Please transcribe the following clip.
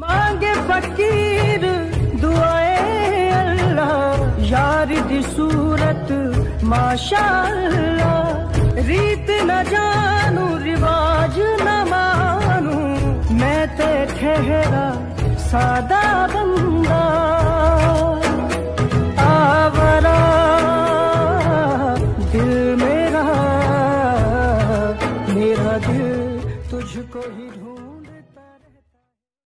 मांगे फकीर दुआए अल्लाह, यार दी सूरत, माशाल्लाह। रीत न जानू, रिवाज न मानू। मैं ते ठहरा सादा बंदा। आवरा, दिल मेरा मेरा दिल तुझको ही ढूंढ।